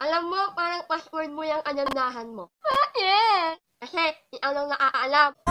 Alam mo, parang password mo yung anandahan mo. Bakit? Kasi, si anong nakakaalam.